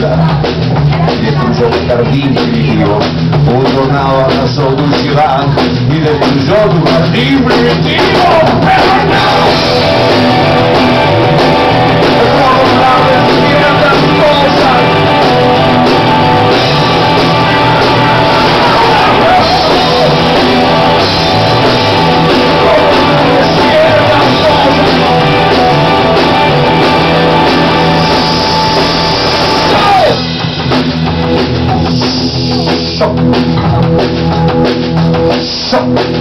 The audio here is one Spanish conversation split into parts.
uscirà il tuo di Dio un giornale alla sola uscirà il tuo giardino mio e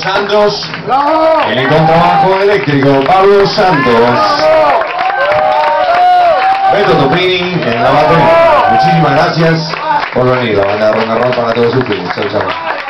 Santos, en el contrabajo eléctrico, Pablo Santos. Beto Topini en la batería. Muchísimas gracias por venir. La banda roll para todos ustedes. Chau, chau.